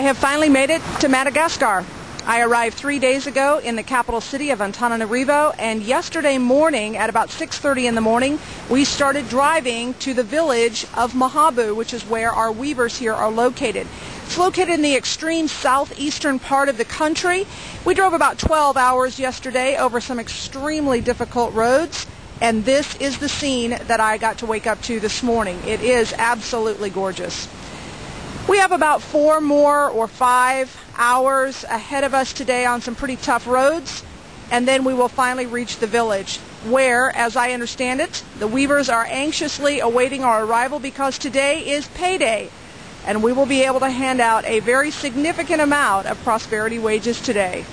I have finally made it to Madagascar. I arrived three days ago in the capital city of Antananarivo, and yesterday morning at about 6.30 in the morning, we started driving to the village of Mahabu, which is where our weavers here are located. It's located in the extreme southeastern part of the country. We drove about 12 hours yesterday over some extremely difficult roads, and this is the scene that I got to wake up to this morning. It is absolutely gorgeous. We have about four more or five hours ahead of us today on some pretty tough roads, and then we will finally reach the village where, as I understand it, the weavers are anxiously awaiting our arrival because today is payday, and we will be able to hand out a very significant amount of prosperity wages today.